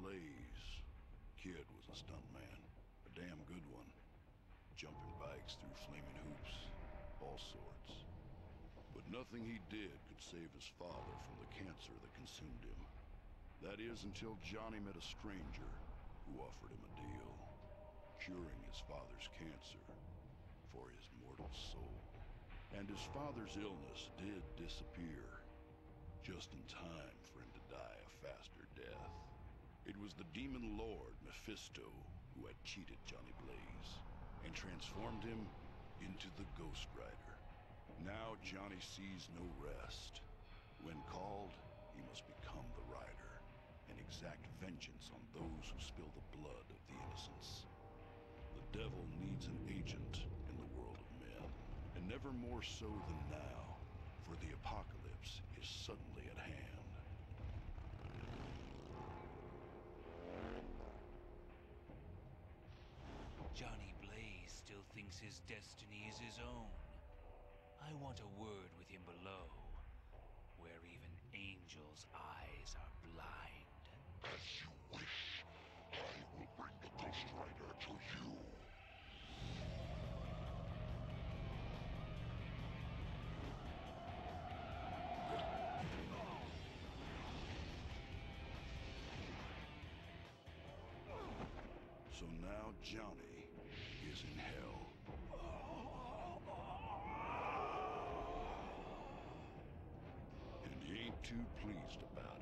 Blaze. Kid was a stuntman. A damn good one. Jumping bikes through flaming hoops. All sorts. But nothing he did could save his father from the cancer that consumed him. That is until Johnny met a stranger who offered him a deal. Curing his father's cancer for his mortal soul. And his father's illness did disappear. Just in time for him to die a death. It was the demon lord, Mephisto, who had cheated Johnny Blaze and transformed him into the Ghost Rider. Now Johnny sees no rest. When called, he must become the Rider and exact vengeance on those who spill the blood of the innocents. The devil needs an agent in the world of men, and never more so than now, for the apocalypse is suddenly his destiny is his own. I want a word with him below, where even angels' eyes are blind. As you wish, I will bring the Ghost Rider to you. So now Johnny is in hell. And he ain't too pleased about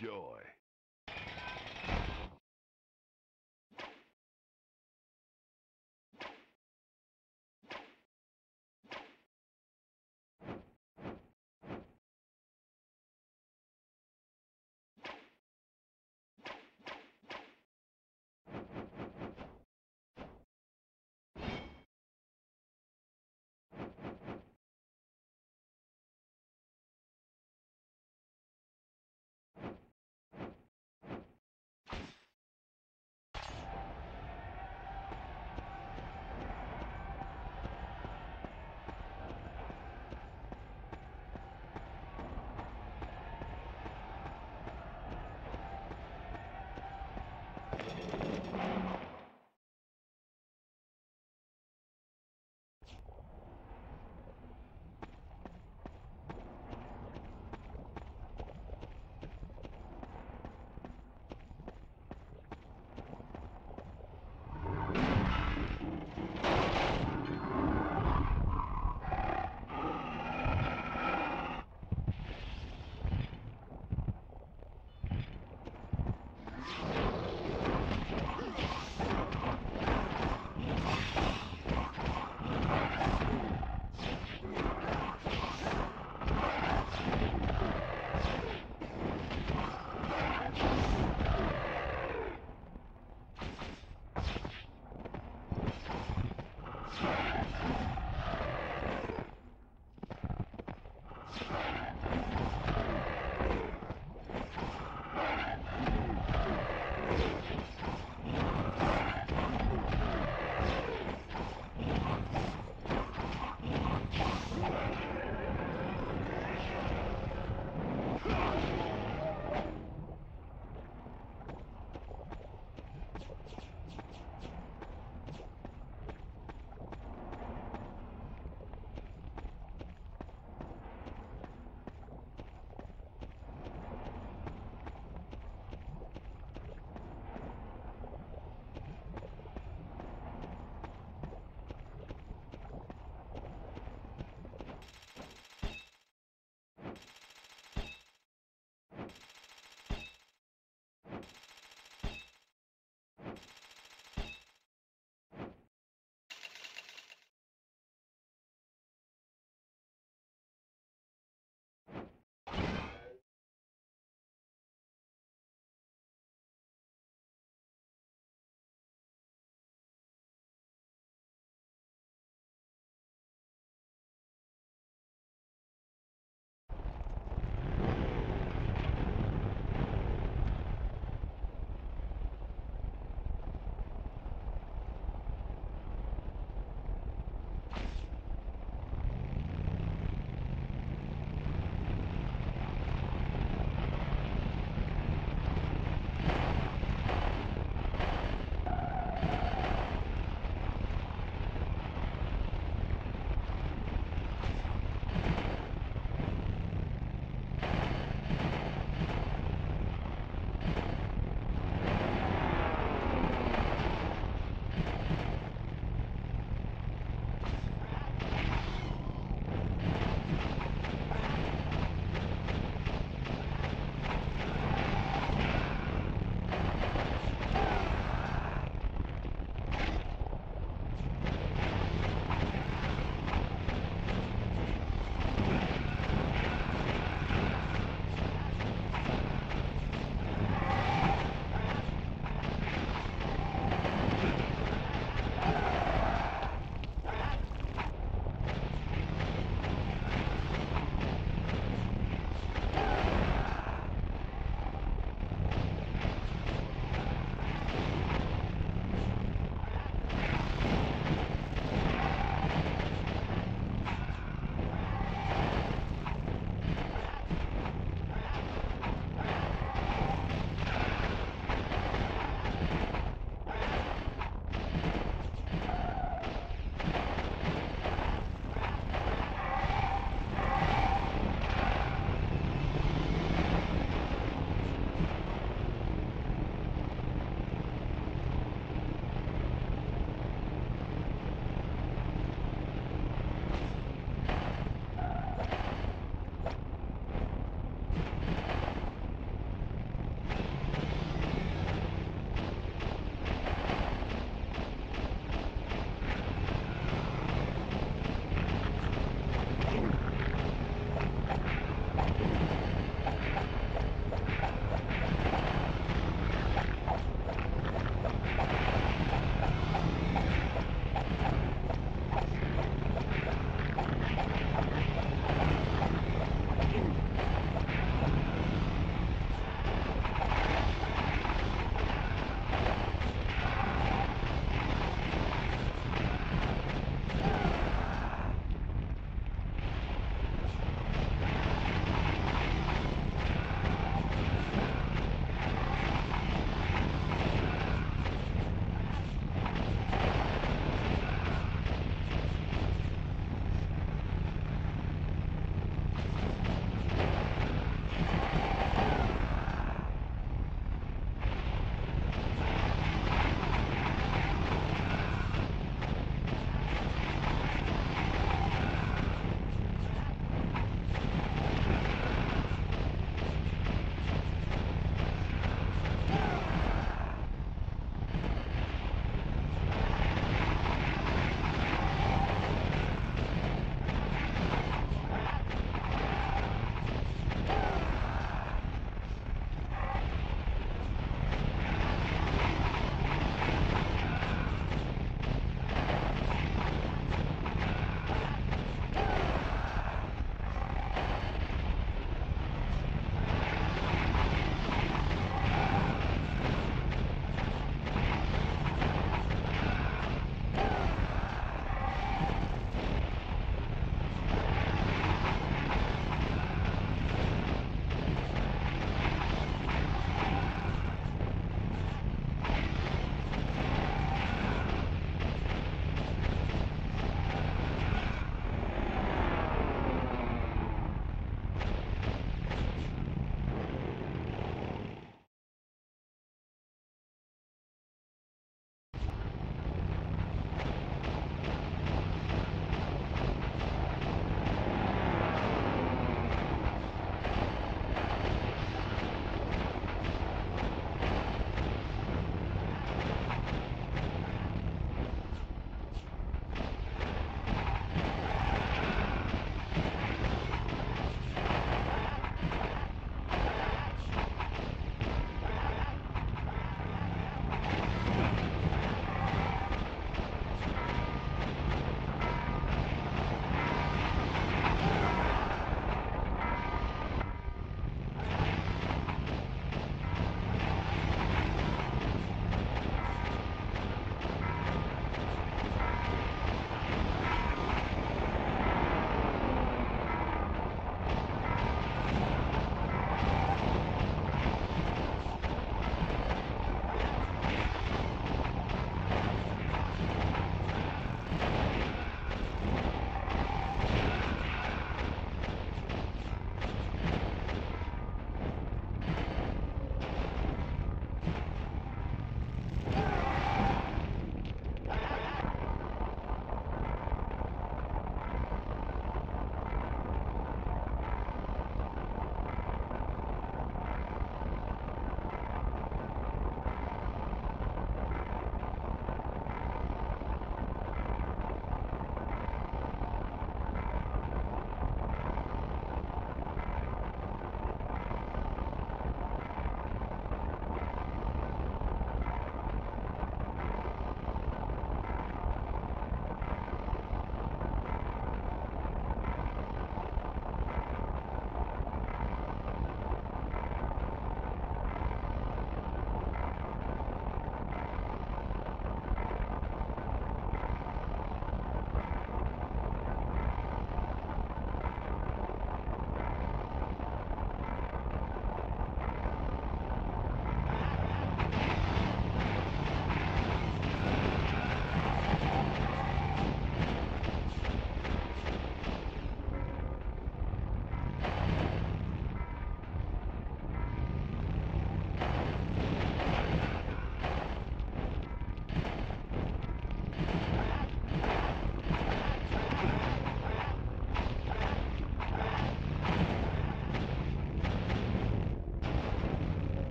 Enjoy.